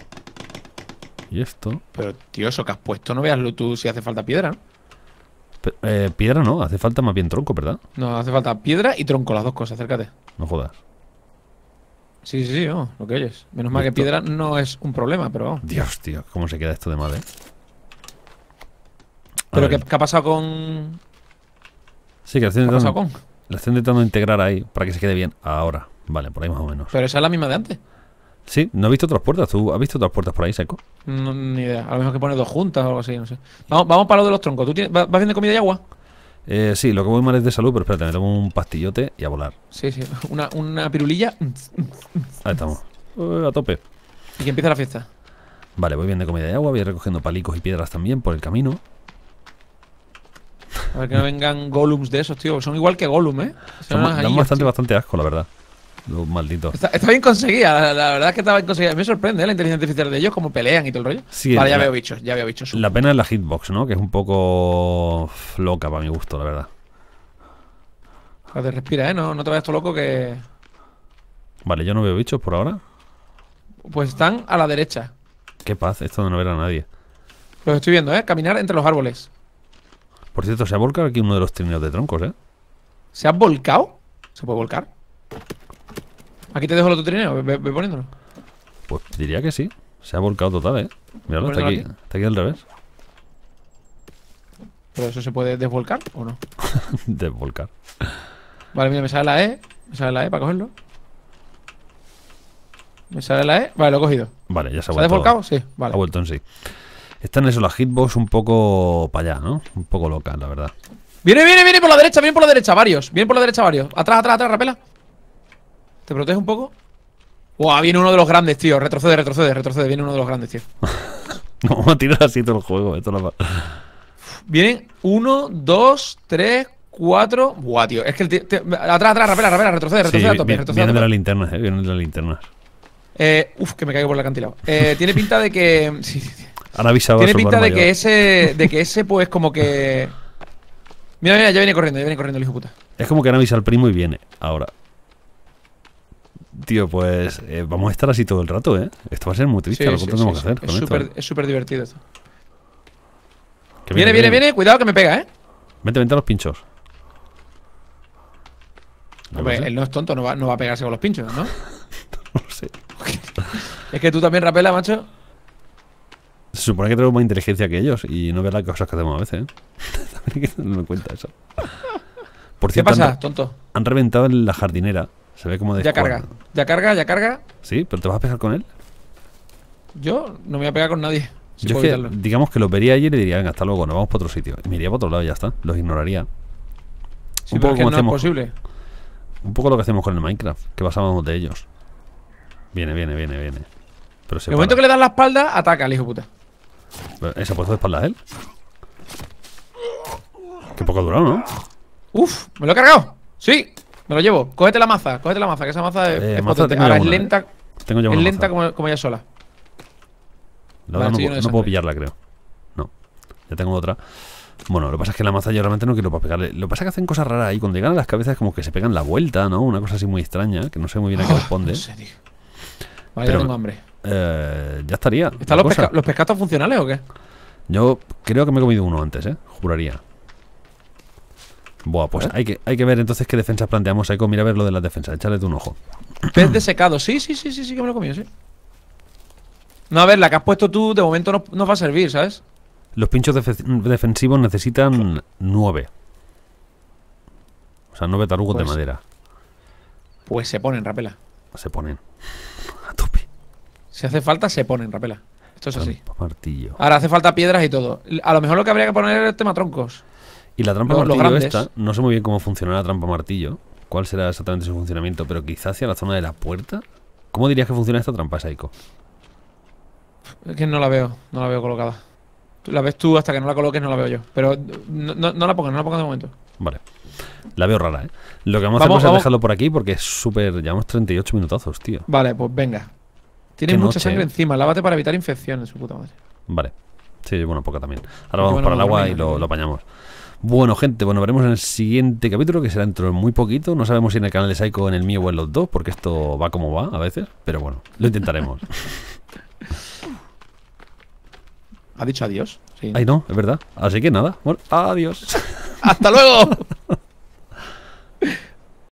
A: Y esto.
B: Pero, tío, eso que has puesto, no veas tú si hace falta piedra, ¿no?
A: Eh, piedra no, hace falta más bien tronco, ¿verdad?
B: No, hace falta piedra y tronco, las dos cosas, acércate.
A: No jodas.
B: Sí, sí, sí, lo que oyes. Menos mal que piedra no es un problema, pero vamos.
A: Dios, tío, cómo se queda esto de mal, ¿eh? A
B: Pero ¿qué, qué ha pasado con.
A: Sí, que la estoy,
B: ¿Qué ha pasado
A: intentando,
B: con?
A: la estoy intentando integrar ahí para que se quede bien. Ahora. Vale, por ahí más o menos.
B: Pero esa es la misma de antes.
A: Sí, no he visto otras puertas. ¿Tú has visto otras puertas por ahí, Seco?
B: No, ni idea. A lo mejor que pones dos juntas o algo así, no sé. Vamos, vamos para lo de los troncos. ¿Tú tienes, vas de comida y agua?
A: Eh, sí, lo que voy mal es de salud, pero espérate, me tomo un pastillote y a volar.
B: Sí, sí. Una, una pirulilla
A: Ahí estamos. Eh, a tope.
B: y que empiece la fiesta.
A: Vale, voy bien de comida y agua, voy recogiendo palicos y piedras también por el camino.
B: A ver que no vengan Golems de esos, tío. Son igual que Gollum, ¿eh? Son
A: Dan, bastante,
B: tío.
A: bastante asco, la verdad. Los malditos.
B: Está, está bien conseguida, la, la verdad es que está bien conseguida. Me sorprende ¿eh? la inteligencia artificial de ellos, cómo pelean y todo el rollo.
A: Sí,
B: vale, ya
A: la-
B: veo bichos, ya veo bichos.
A: La pena es la hitbox, ¿no? Que es un poco loca para mi gusto, la verdad.
B: Espérate, respira, ¿eh? No, no te vayas todo loco que...
A: Vale, yo no veo bichos por ahora.
B: Pues están a la derecha.
A: Qué paz, esto de no ver a nadie.
B: Los estoy viendo, ¿eh? Caminar entre los árboles.
A: Por cierto, se ha volcado aquí uno de los trineos de troncos, ¿eh?
B: ¿Se ha volcado? ¿Se puede volcar? Aquí te dejo el otro trineo, ve, poniéndolo.
A: Pues diría que sí. Se ha volcado total, ¿eh? Míralo, está aquí, está aquí al revés.
B: ¿Pero eso se puede desvolcar o no?
A: de volcar.
B: Vale, mira, me sale la E. Me sale la E para cogerlo. Me sale la E. Vale, lo he cogido.
A: Vale, ya se
B: ¿Se
A: ha
B: ha
A: vuelto.
B: desvolcado? Sí,
A: Ha
B: vale.
A: vuelto en sí. Están eso, las hitbox un poco para allá, ¿no? Un poco locas, la verdad.
B: Viene, viene, viene por la derecha, viene por la derecha, varios. Viene por la derecha, varios. Atrás, atrás, atrás, rapela. ¿Te protege un poco? Buah, viene uno de los grandes, tío. Retrocede, retrocede, retrocede. Viene uno de los grandes, tío.
A: No vamos a tirar así todo el juego. Esto la...
B: Vienen uno, dos, tres, cuatro. Buah, tío. Es que el tío. atrás, atrás, rapela, rapela, retrocede,
A: Sí,
B: retrocede a tope,
A: vi-
B: retrocede a
A: vienen de las linternas, ¿eh? Vienen de las linternas.
B: Eh, uf, que me caigo por el acantilado. Eh, tiene pinta de que. sí, sí, sí.
A: Han avisado a
B: Tiene pinta de que ese. De que ese, pues, como que. Mira, mira, ya viene corriendo, ya viene corriendo el hijo puta.
A: Es como que han avisado al primo y viene. Ahora. Tío, pues eh, vamos a estar así todo el rato, ¿eh? Esto va a ser muy triste.
B: Sí,
A: lo
B: sí,
A: que tenemos
B: sí,
A: que hacer
B: Es súper- Es súper divertido esto.
A: Que
B: Viene, viene, viene. Cuidado que me pega, ¿eh?
A: Vente, vente a los pinchos.
B: Hombre,
A: qué
B: él no es tonto, no va, no va a pegarse con los pinchos, ¿no?
A: no lo sé.
B: Es que tú también rapela, macho.
A: Se supone que tenemos más inteligencia que ellos y no ves las cosas que hacemos a veces, ¿eh? También hay que tenerlo en cuenta eso. Por
B: ¿Qué
A: cierto,
B: pasa,
A: han,
B: tonto?
A: han reventado en la jardinera. Se ve como de
B: Ya carga, ya carga, ya carga.
A: Sí, pero te vas a pegar con él.
B: Yo no me voy a pegar con nadie. Si
A: Yo
B: puedo
A: es que,
B: evitarlo.
A: digamos que los vería ayer y diría, venga, hasta luego, nos vamos para otro sitio. Y me iría para otro lado y ya está. Los ignoraría.
B: Sí,
A: un poco como
B: no es
A: hacemos-
B: posible.
A: Un poco lo que hacemos con el Minecraft, que pasábamos de ellos. Viene, viene, viene, viene. Pero se
B: el momento que le das la espalda, ataca al hijo puta.
A: Pero, ¿Se ha puesto de espalda él? Qué poco ha durado, ¿no?
B: Uf, me lo he cargado. Sí, me lo llevo. Cógete la maza, cógete la maza, que esa maza es,
A: Eh,
B: es
A: maza
B: potente.
A: tengo
B: Ahora es
A: ¿eh?
B: lenta,
A: Tengo ya
B: es lenta como, como ella sola.
A: La
B: Vale,
A: verdad no, puedo- no pillarla, creo. No. Ya tengo otra. Bueno, lo que pasa es que la maza yo realmente no quiero para pegarle. Lo que pasa es que hacen cosas raras ahí. Cuando llegan a las cabezas, como que se pegan la vuelta, ¿no? Una cosa así muy extraña, que no sé muy bien a qué
B: Ah,
A: responde.
B: no sé, tío. Vale,
A: Pero-
B: ya tengo hambre.
A: Eh, ya estaría.
B: ¿Están los, pesca- los pescados funcionales o qué?
A: Yo creo que me he comido uno antes, ¿eh? Juraría. Buah, pues hay que, hay que ver entonces qué defensas planteamos. Hay que mira a ver lo de las defensas. Échale tú un ojo.
B: Pez de secado. Sí, sí, sí, sí, sí que me lo he comido, sí. No, a ver, la que has puesto tú de momento no nos va a servir, ¿sabes?
A: Los pinchos defe- defensivos necesitan nueve. O sea, nueve tarugos de
B: Pues-
A: madera.
B: Pues se ponen, rapela.
A: Se ponen. A tope.
B: Si hace falta, se ponen, rapela. Esto es así.
A: Martillo.
B: Ahora hace falta piedras y todo. A lo mejor lo que habría que poner es el tema troncos.
A: Y la trampa
B: Los-
A: martillo esta, no sé muy bien cómo funcionará la trampa martillo. ¿Cuál será exactamente su funcionamiento? Pero quizás hacia la zona de la puerta. ¿Cómo dirías que funciona esta trampa, Saiko?
B: Es que no la veo, no la veo colocada. La ves tú hasta que no la coloques, no la veo yo. Pero no, no- no la pongas, no la pongas de momento.
A: Vale. La veo rara, ¿eh? Lo que vamos,
B: Vamos,
A: a hacer es dejarlo por aquí porque es súper... Llevamos 38 minutazos, tío.
B: Vale, pues venga. Tienes mucha
A: noche,
B: sangre
A: eh.
B: encima, lávate para evitar infecciones, su puta madre.
A: Vale. Sí, bueno, poca también. Ahora vamos
B: bueno,
A: para el agua y lo, lo apañamos. Bueno, gente, bueno, veremos en el siguiente capítulo, que será dentro de muy poquito. No sabemos si en el canal de Saiko, en el mío o en los dos, porque esto va como va a veces. Pero bueno, lo intentaremos.
B: ¿Ha dicho adiós? Sí.
A: Ay, no, es verdad. Así que nada. Bueno, adiós.
B: ¡Hasta luego!